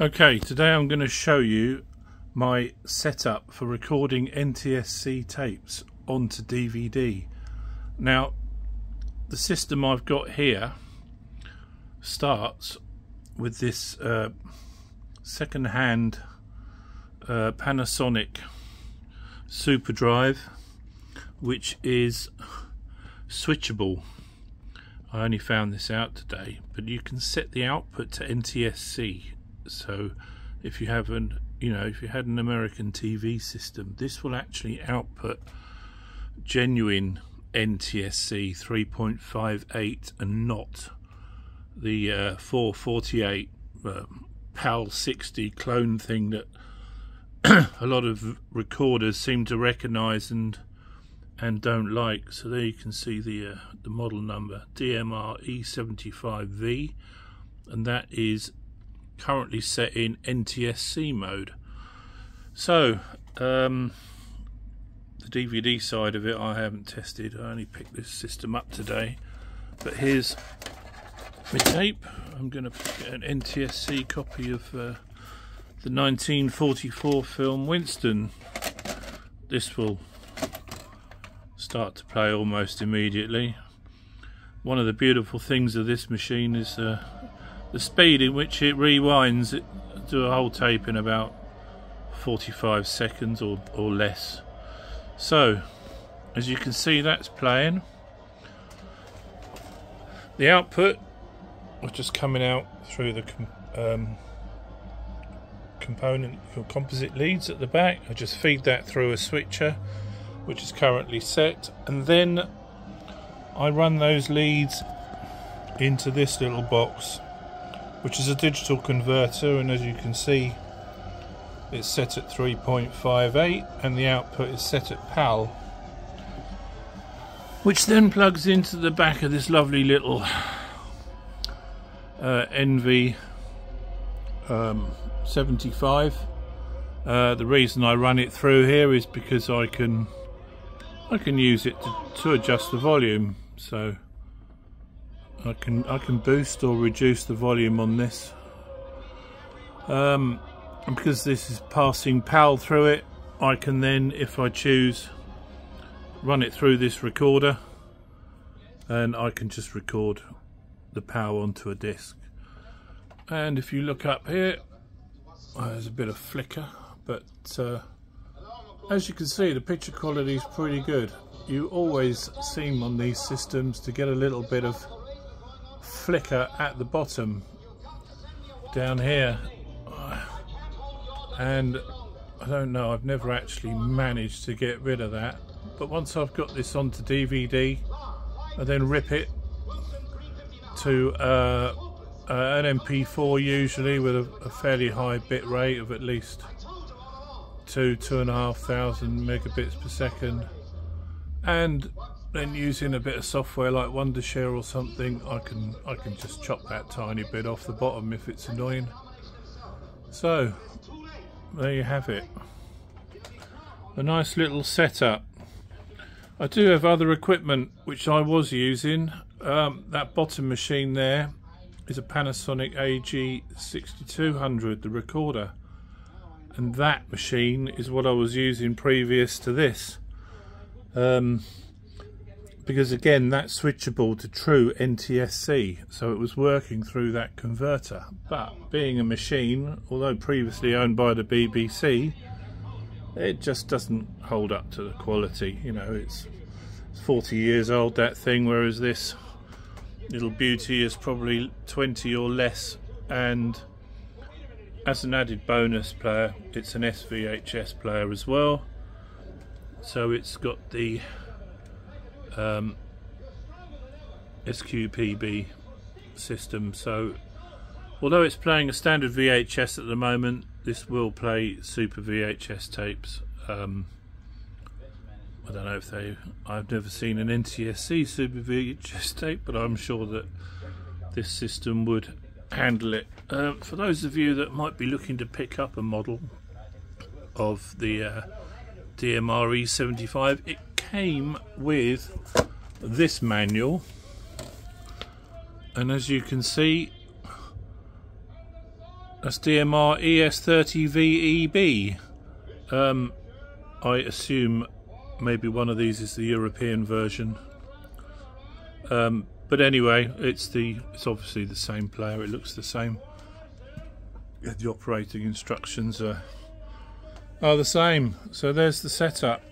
Okay, today I'm going to show you my setup for recording NTSC tapes onto DVD. Now, the system I've got here starts with this uh, second-hand uh, Panasonic SuperDrive which is switchable. I only found this out today, but you can set the output to NTSC so if you have an you know if you had an American TV system this will actually output genuine NTSC 3.58 and not the uh, 448 uh, PAL 60 clone thing that a lot of recorders seem to recognize and and don't like. So there you can see the uh, the model number DMR E75V and that is currently set in NTSC mode. So, um, the DVD side of it I haven't tested, I only picked this system up today. But here's my tape. I'm going to get an NTSC copy of uh, the 1944 film Winston. This will start to play almost immediately. One of the beautiful things of this machine is uh, the speed in which it rewinds it do a whole tape in about 45 seconds or, or less. So as you can see that's playing. The output was just coming out through the um, component for composite leads at the back I just feed that through a switcher which is currently set. And then I run those leads into this little box which is a digital converter and as you can see it's set at 3.58 and the output is set at PAL. Which then plugs into the back of this lovely little uh, NV um, 75 uh, the reason I run it through here is because I can I can use it to, to adjust the volume so I can I can boost or reduce the volume on this. Um, because this is passing PAL through it I can then if I choose run it through this recorder. And I can just record the PAL onto a disc and if you look up here oh, there's a bit of flicker but uh, as you can see the picture quality is pretty good. You always seem on these systems to get a little bit of flicker at the bottom down here. And I don't know I've never actually managed to get rid of that. But once I've got this onto DVD I then rip it to uh, uh, an MP4 usually with a, a fairly high bit rate of at least two two and a half thousand megabits per second. And then using a bit of software like Wondershare or something, I can I can just chop that tiny bit off the bottom if it's annoying. So there you have it. A nice little setup. I do have other equipment which I was using. Um, that bottom machine there is a Panasonic AG6200, the recorder. And that machine is what I was using previous to this. Um, because again that's switchable to true NTSC so it was working through that converter. But being a machine although previously owned by the BBC it just doesn't hold up to the quality. You know it's, it's 40 years old that thing whereas this little beauty is probably 20 or less. And as an added bonus player it's an SVHS player as well. So it's got the um, SQPB system. So although it's playing a standard VHS at the moment this will play super VHS tapes. Um, I don't know if they I've never seen an NTSC super VHS tape but I'm sure that this system would handle it. Uh, for those of you that might be looking to pick up a model of the uh, DMR E75 it came with this manual and as you can see That's DMR ES30VEB. Um, I assume maybe one of these is the European version. Um, but anyway, it's the it's obviously the same player. It looks the same. The operating instructions are are the same. So there's the setup.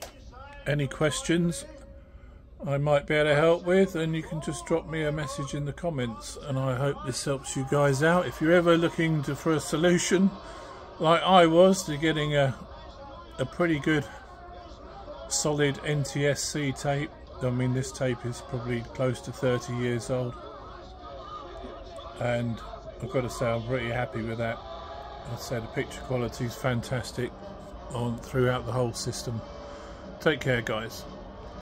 Any questions? I might be able to help with, and you can just drop me a message in the comments. And I hope this helps you guys out. If you're ever looking to, for a solution, like I was, to getting a a pretty good solid NTSC tape. I mean, this tape is probably close to 30 years old, and I've got to say I'm pretty happy with that. I said the picture quality is fantastic on throughout the whole system. Take care, guys.